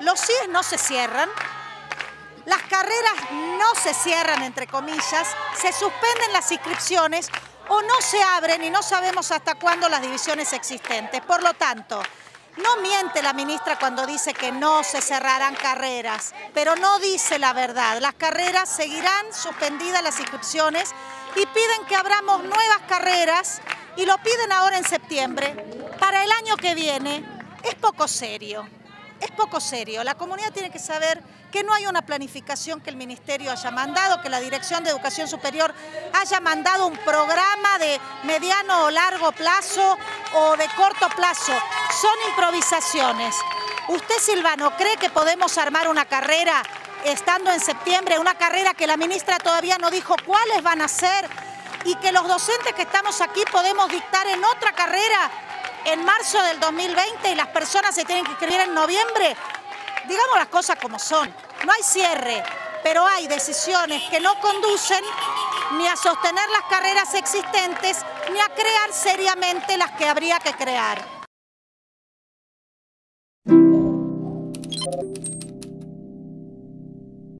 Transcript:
Los CIES no se cierran, las carreras no se cierran, entre comillas, se suspenden las inscripciones o no se abren y no sabemos hasta cuándo las divisiones existentes. Por lo tanto, no miente la ministra cuando dice que no se cerrarán carreras, pero no dice la verdad. Las carreras seguirán suspendidas las inscripciones y piden que abramos nuevas carreras y lo piden ahora en septiembre. Para el año que viene es poco serio es poco serio. La comunidad tiene que saber que no hay una planificación que el Ministerio haya mandado, que la Dirección de Educación Superior haya mandado un programa de mediano o largo plazo o de corto plazo. Son improvisaciones. ¿Usted, Silvano, cree que podemos armar una carrera estando en septiembre, una carrera que la ministra todavía no dijo cuáles van a ser y que los docentes que estamos aquí podemos dictar en otra carrera en marzo del 2020 y las personas se tienen que inscribir en noviembre, digamos las cosas como son. No hay cierre, pero hay decisiones que no conducen ni a sostener las carreras existentes, ni a crear seriamente las que habría que crear.